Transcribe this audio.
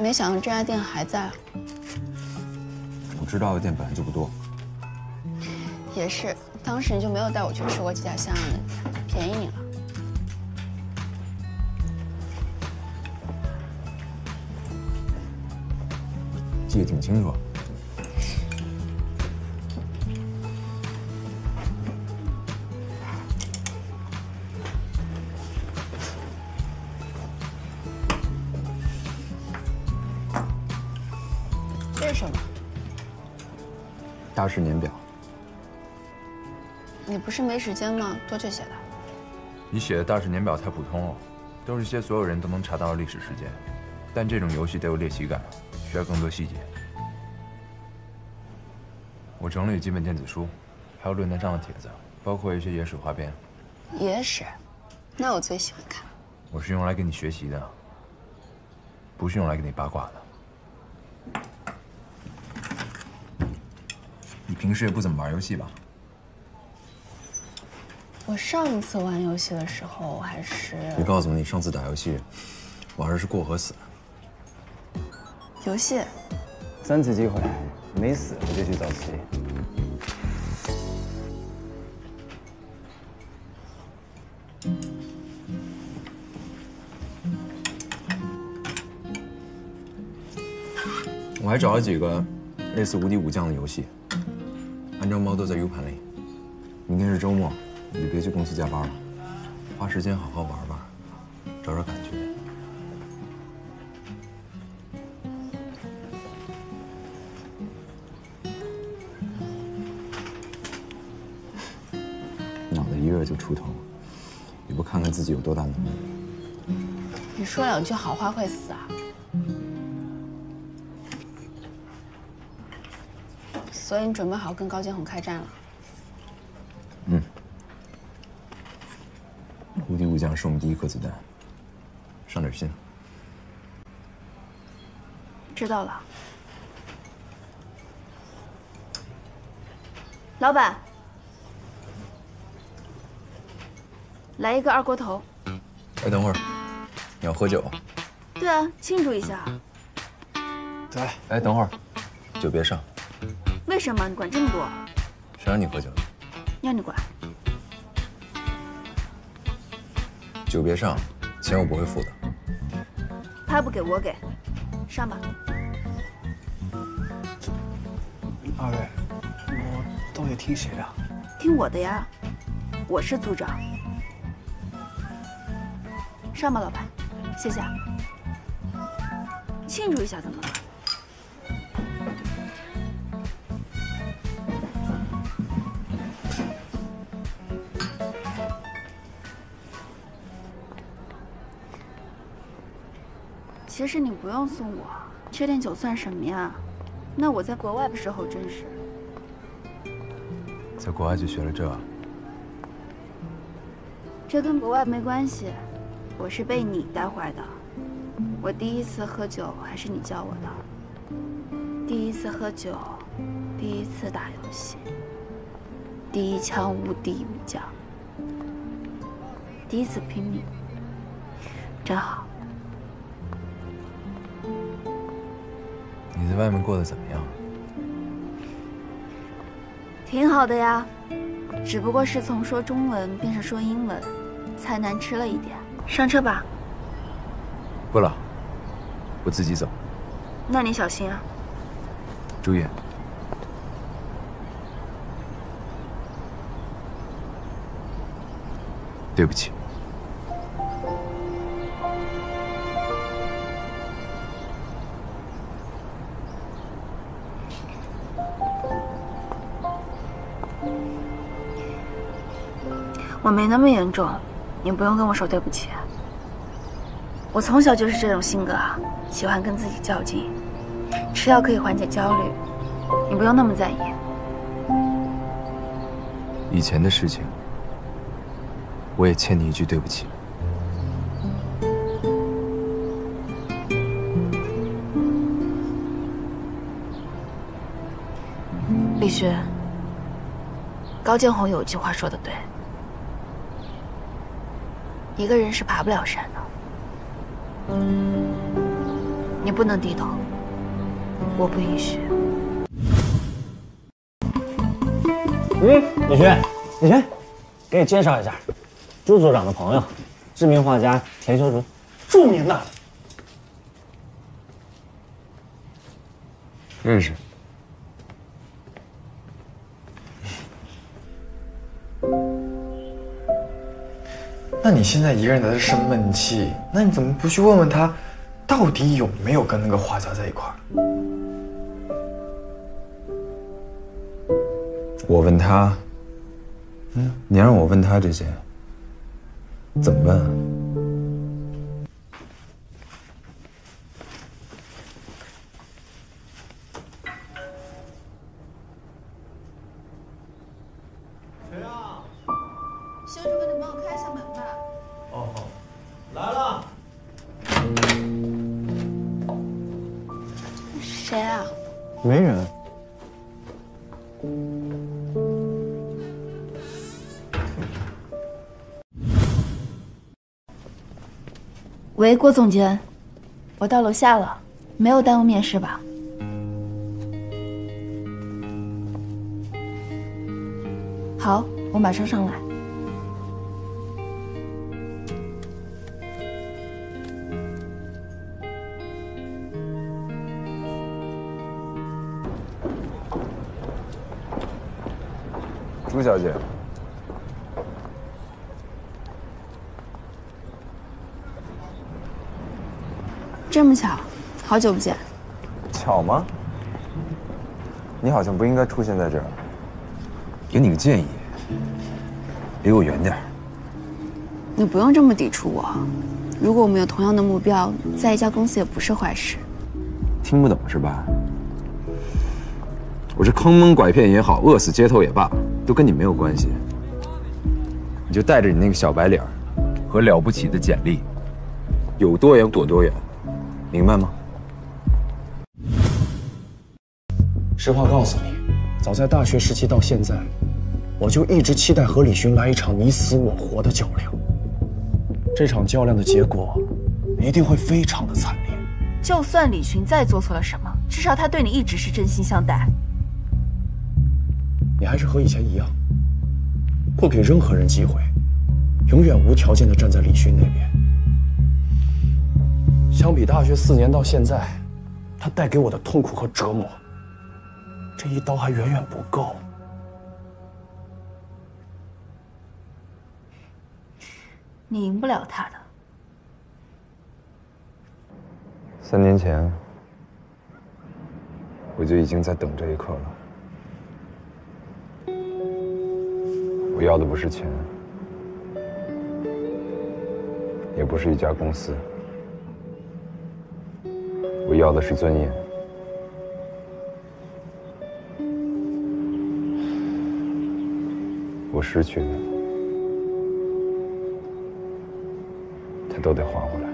没想到这家店还在。我知道的店本来就不多。也是，当时你就没有带我去吃过几家像样的店，便宜你了。记得挺清楚。什么？大事年表。你不是没时间吗？多久写的？你写的大事年表太普通了，都是些所有人都能查到的历史事件。但这种游戏得有猎奇感，需要更多细节。我整理几本电子书，还有论坛上的帖子，包括一些野史花边。野史，那我最喜欢看。我是用来跟你学习的，不是用来跟你八卦的。平时也不怎么玩游戏吧？我上一次玩游戏的时候还是……你告诉我你上次打游戏玩的是过河死。游戏。三次机会，没死我就去找死。我还找了几个类似无敌武将的游戏，安装包都在 U 盘里。明天是周末，你就别去公司加班了，花时间好好玩玩，找找感觉。脑袋一热就出头，也不看看自己有多大能力。你说两句好话会死啊？所以你准备好跟高建宏开战了？嗯。无敌武将是我们第一颗子弹，上点心。知道了。老板，来一个二锅头。哎，等会儿，你要喝酒？对啊，庆祝一下。对。哎，等会儿，酒别上。为什么你管这么多？谁让你喝酒的？要你管。酒别上，钱我不会付的。他不给我给，上吧。二位，我到底听谁的？听我的呀，我是组长。上吧，老板，谢谢。庆祝一下怎么了？其实你不用送我，这点酒算什么呀？那我在国外的时候真是，在国外就学了这，这跟国外没关系，我是被你带坏的。我第一次喝酒还是你教我的，第一次喝酒，第一次打游戏，第一枪无敌武将，第一次拼命，真好。你在外面过得怎么样？挺好的呀，只不过是从说中文变成说英文，才难吃了一点。上车吧。不了，我自己走。那你小心啊。注意。对不起。我没那么严重，你不用跟我说对不起。我从小就是这种性格啊，喜欢跟自己较劲。吃药可以缓解焦虑，你不用那么在意。以前的事情，我也欠你一句对不起。李轩，高建宏有一句话说的对。一个人是爬不了山的。你不能低头，我不允许。嗯，李轩，李轩，给你介绍一下，朱组长的朋友，知名画家田修竹。著名的。认识。那你现在一个人在这生闷气，那你怎么不去问问他，到底有没有跟那个画家在一块儿？我问他，嗯，你让我问他这些，怎么问？喂，郭总监，我到楼下了，没有耽误面试吧？好，我马上上来。朱小姐，这么巧，好久不见。巧吗？你好像不应该出现在这儿。给你个建议，离我远点儿。你不用这么抵触我。如果我们有同样的目标，在一家公司也不是坏事。听不懂是吧？我是坑蒙拐骗也好，饿死街头也罢，都跟你没有关系。你就带着你那个小白脸，和了不起的简历，有多远躲多远，明白吗？实话告诉你，早在大学时期到现在，我就一直期待和李寻来一场你死我活的较量。这场较量的结果一定会非常的惨烈。就算李寻再做错了什么，至少他对你一直是真心相待。你还是和以前一样，不给任何人机会，永远无条件的站在李寻那边。相比大学四年到现在，他带给我的痛苦和折磨，这一刀还远远不够。你赢不了他的。三年前我就已经在等这一刻了。我要的不是钱，也不是一家公司，我要的是尊严。我失去的，他都得还回来。